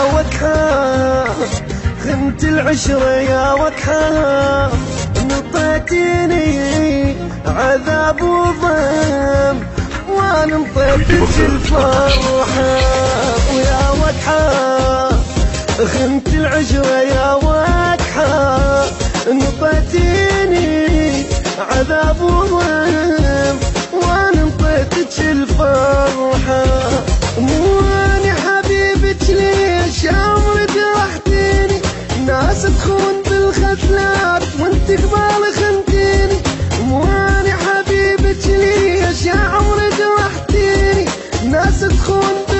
وكحة خنت العشرة يا وكحة نطيتيني عذاب وضم وأنا نطيتك الفرحة ويا وكحة خنت العشرة يا وكحة نطيتيني عذاب وضم قبال خنتيني مو أنا حبيبك ليش يا عمري جرحتيني. ناس تخون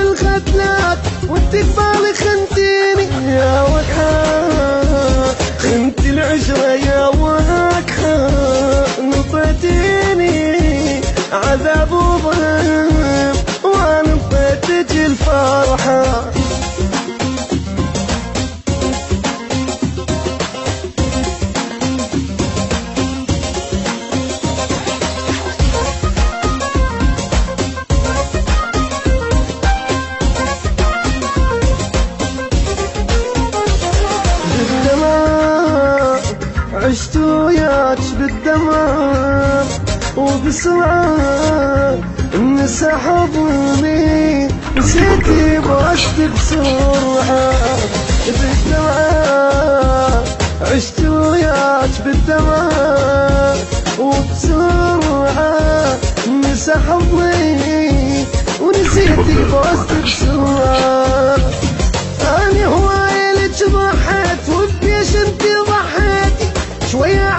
بالدمار وبسرعة انسحبني نسيتي بوقت بسرعة بالدمار عشت وياك بالدمار وبسرعة انسحبني ونسيتي بوقت بسرعة. أنا هواية لك ضحيت وبيش انت ضحيتي شوية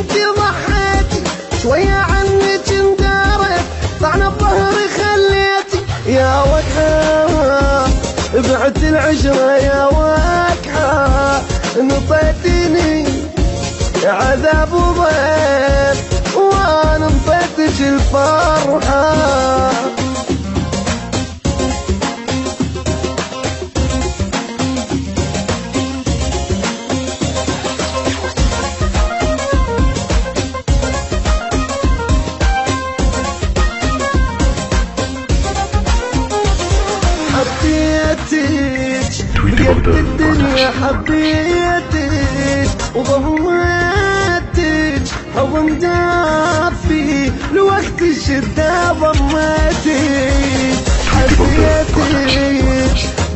انت ضحيتي شوية عنك اندارت طعن بظهري خليتي يا وكحة بعت العشرة يا وكحة نطيتني عذاب وضيف وأنا نطيتك الفرحة. حبيتك بقد الدنيا حبيتك وضميتك حب مدافي لوقت الشدة ضميتك. حبيتك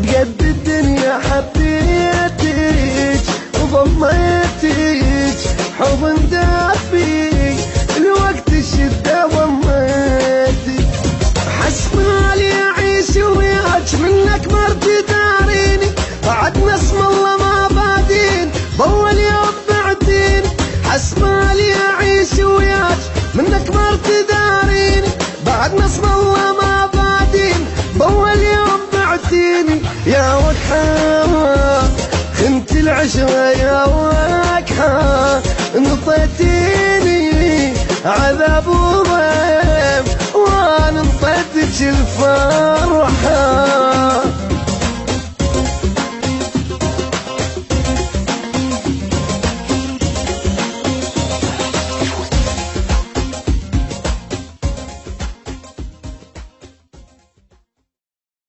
بقد الدنيا حبيتك وضميتك. حب مدافي لوقت الشدة ضميتك. حسبالي اعيش وياك منك مرتي العشرة يا وكحة نطيتيني عذاب وضيف وأنا نطيتك الفرحة.